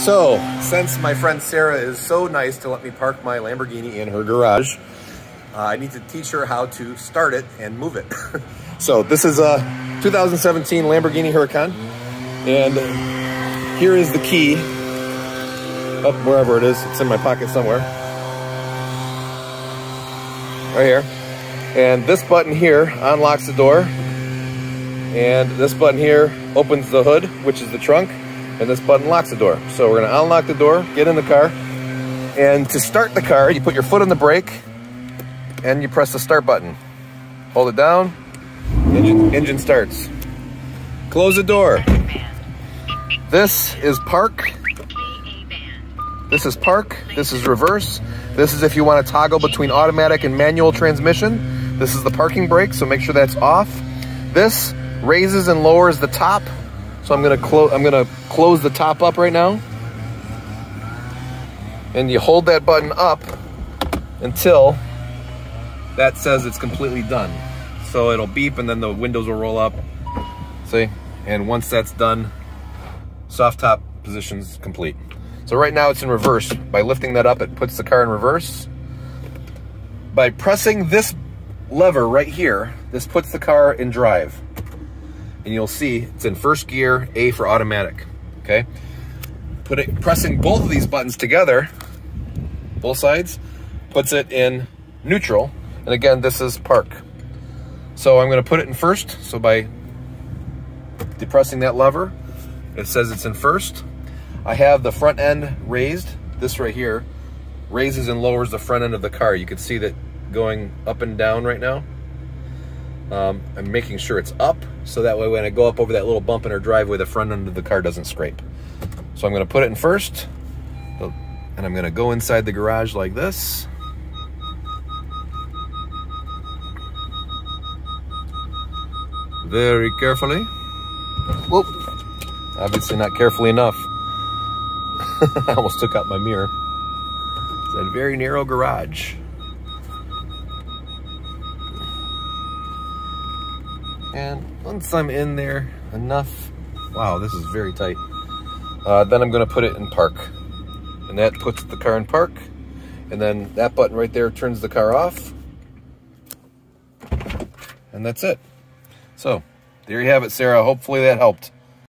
So, since my friend Sarah is so nice to let me park my Lamborghini in her garage, uh, I need to teach her how to start it and move it. so this is a 2017 Lamborghini Huracan, and here is the key, up wherever it is, it's in my pocket somewhere. Right here. And this button here unlocks the door, and this button here opens the hood, which is the trunk, and this button locks the door. So we're gonna unlock the door, get in the car, and to start the car, you put your foot on the brake, and you press the start button. Hold it down, engine, engine starts. Close the door. This is park. This is park. This is reverse. This is if you want to toggle between automatic and manual transmission. This is the parking brake, so make sure that's off. This raises and lowers the top. So I'm gonna close I'm gonna close the top up right now. And you hold that button up until that says it's completely done. So it'll beep and then the windows will roll up. See? And once that's done, soft top position's complete. So right now it's in reverse. By lifting that up, it puts the car in reverse. By pressing this lever right here, this puts the car in drive. And you'll see it's in first gear, A for automatic, okay? Put it, pressing both of these buttons together, both sides, puts it in neutral. And again, this is park. So I'm gonna put it in first. So by depressing that lever, it says it's in first. I have the front end raised, this right here, raises and lowers the front end of the car. You can see that going up and down right now. Um, I'm making sure it's up, so that way when I go up over that little bump in our driveway, the front end of the car doesn't scrape. So I'm gonna put it in first, and I'm gonna go inside the garage like this. Very carefully. Whoop. Obviously not carefully enough. I almost took out my mirror. It's a very narrow garage. And once I'm in there enough, wow, this is very tight. Uh, then I'm gonna put it in park. And that puts the car in park. And then that button right there turns the car off. And that's it. So, there you have it, Sarah. Hopefully that helped.